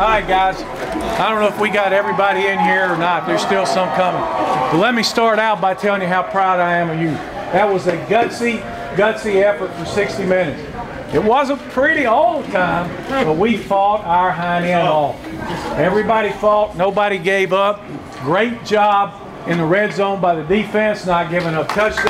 All right, guys. I don't know if we got everybody in here or not. There's still some coming. But let me start out by telling you how proud I am of you. That was a gutsy, gutsy effort for 60 minutes. It wasn't pretty all the time, but we fought our hind end off. Everybody fought. Nobody gave up. Great job in the red zone by the defense, not giving up touchdowns.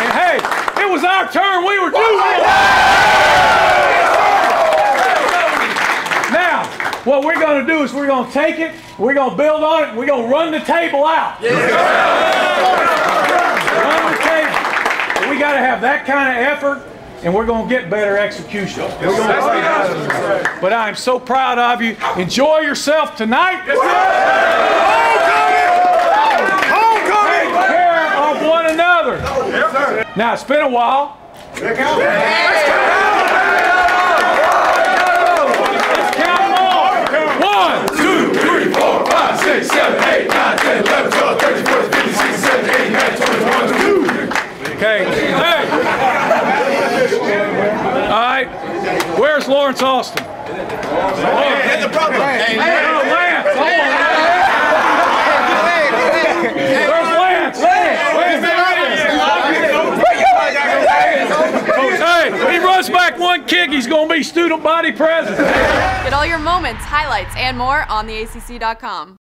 And hey, it was our turn. We were doing it. Now, what we're going to do is we're going to take it, we're going to build on it, and we're going to run the table out. Run the table. We got to have that kind of effort, and we're going to get better execution. But I'm so proud of you. Enjoy yourself tonight care of one another. Now, it's been a while. Let's count them all. One, two, three, four, five, six, seven, eight, nine, ten, eleven, twelve, thirteen, fourteen, fifteen, sixteen, seventeen, eighteen, nineteen, twenty, twenty-one, two. Okay. Hey. All right. Where's Lance Austin? Hey, the brother. Runs back one kick, he's going to be student body president. Get all your moments, highlights, and more on theacc.com.